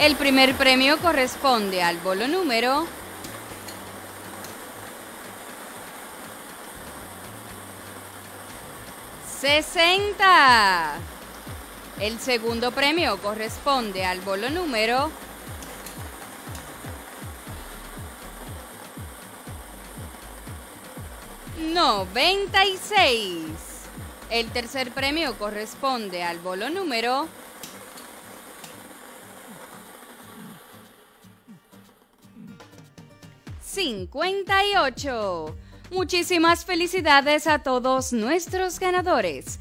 El primer premio corresponde al bolo número 60. El segundo premio corresponde al bolo número 96. El tercer premio corresponde al bolo número 58. Muchísimas felicidades a todos nuestros ganadores.